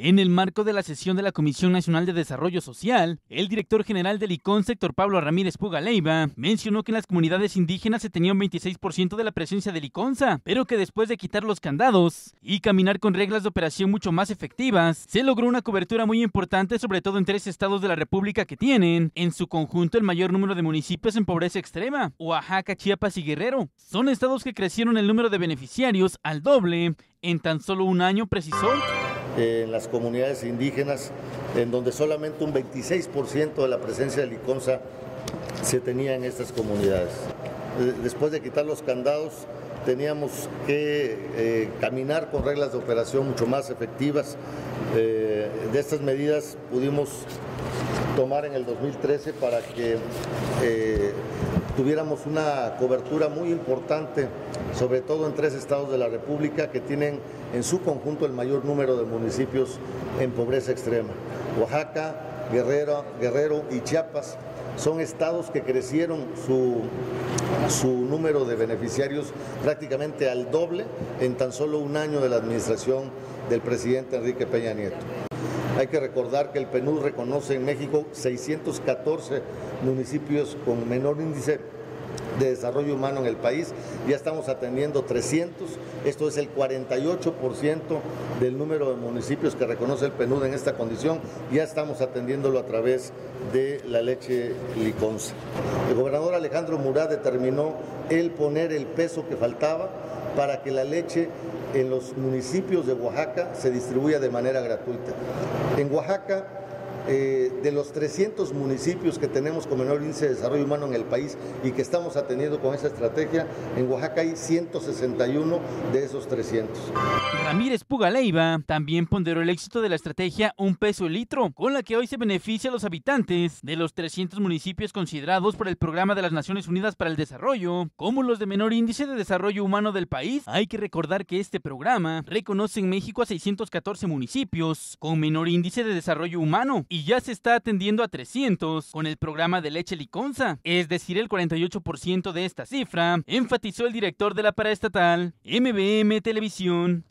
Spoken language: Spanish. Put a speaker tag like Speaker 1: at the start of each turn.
Speaker 1: En el marco de la sesión de la Comisión Nacional de Desarrollo Social, el director general del ICON, sector Pablo Ramírez Pugaleiva, mencionó que en las comunidades indígenas se tenía un 26% de la presencia del ICONSA, pero que después de quitar los candados y caminar con reglas de operación mucho más efectivas, se logró una cobertura muy importante, sobre todo en tres estados de la República que tienen, en su conjunto, el mayor número de municipios en pobreza extrema, Oaxaca, Chiapas y Guerrero. Son estados que crecieron el número de beneficiarios al doble en tan solo un año, precisó
Speaker 2: en las comunidades indígenas, en donde solamente un 26% de la presencia de liconza se tenía en estas comunidades. Eh, después de quitar los candados, teníamos que eh, caminar con reglas de operación mucho más efectivas. Eh, de estas medidas pudimos tomar en el 2013 para que tuviéramos una cobertura muy importante, sobre todo en tres estados de la República que tienen en su conjunto el mayor número de municipios en pobreza extrema. Oaxaca, Guerrero, Guerrero y Chiapas son estados que crecieron su, su número de beneficiarios prácticamente al doble en tan solo un año de la administración del presidente Enrique Peña Nieto. Hay que recordar que el PNUD reconoce en México 614 municipios con menor índice de desarrollo humano en el país. Ya estamos atendiendo 300, esto es el 48% del número de municipios que reconoce el PNUD en esta condición. Ya estamos atendiéndolo a través de la leche liconza. El gobernador Alejandro Murat determinó el poner el peso que faltaba para que la leche en los municipios de Oaxaca se distribuya de manera gratuita. En Oaxaca eh, de los 300 municipios que tenemos con menor índice de desarrollo humano en el país y que estamos atendiendo con esa estrategia, en Oaxaca hay 161 de esos 300.
Speaker 1: Ramírez Pugaleiva también ponderó el éxito de la estrategia Un peso el litro, con la que hoy se beneficia a los habitantes de los 300 municipios considerados por el Programa de las Naciones Unidas para el Desarrollo como los de menor índice de desarrollo humano del país. Hay que recordar que este programa reconoce en México a 614 municipios con menor índice de desarrollo humano y ya se está atendiendo a 300 con el programa de leche liconza, es decir, el 48% de esta cifra, enfatizó el director de la paraestatal MBM Televisión.